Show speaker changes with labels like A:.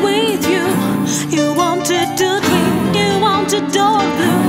A: with you. You wanted to dream, you wanted to blue.